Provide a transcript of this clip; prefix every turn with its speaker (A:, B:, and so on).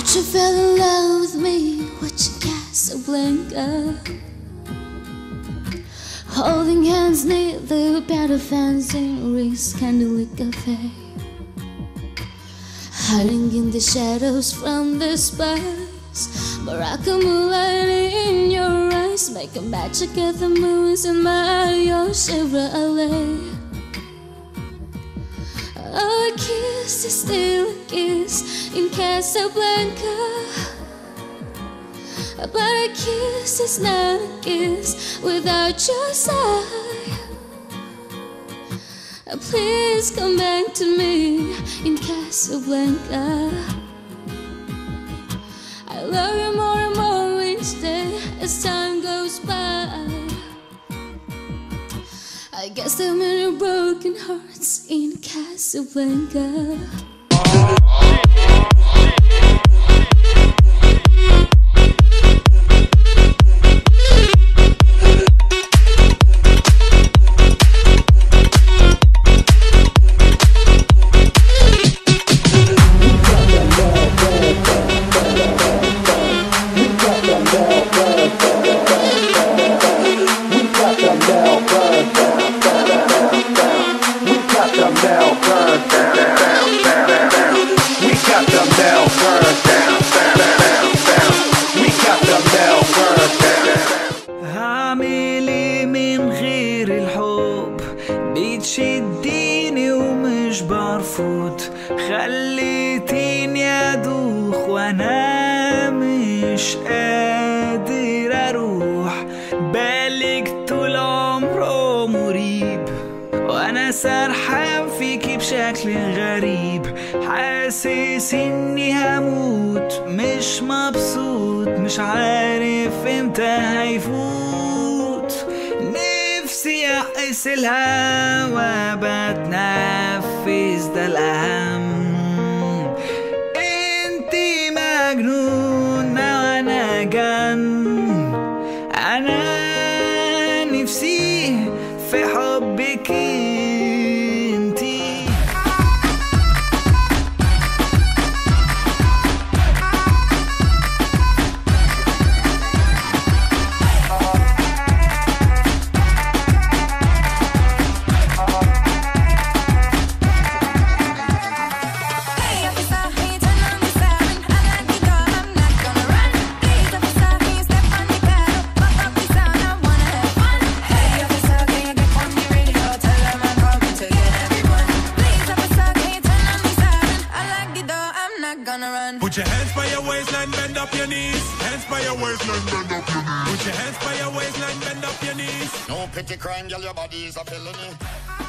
A: Thought you fell in love with me, what you got watching Casablanca. Holding hands near the of fancy Rick's Candlelit Cafe. Hiding in the shadows from the spies. Moroccan moonlight in your eyes. Make Making magic at the moons in my old Chevrolet. Oh, a kiss is still a kiss in Casablanca. But a kiss is not a kiss without your sigh. Please come back to me in Casablanca. I love you more and more each day as time goes by. I guess there are many broken hearts in Casablanca.
B: برفض خليتيني ادوخ وأنا مش قادر أروح. بالك طول عمره مريب. وأنا سرحان فيكي بشكل غريب. حاسس إني هموت. مش مبسوط. مش عارف إمتى هيفوت. نفسي أحس الهوا تنفيذ ده الأهم. انتي
C: مجنون ما أنا جنب not gonna run.
D: Put your hands by your waistline, bend up your knees. Hands by your waistline, bend up your knees. Put your hands by your waistline, bend up your knees.
E: No petty crime, girl, your body is a felony.